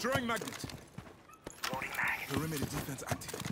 Drawing magnet. Loading mag. Perimeter defense active.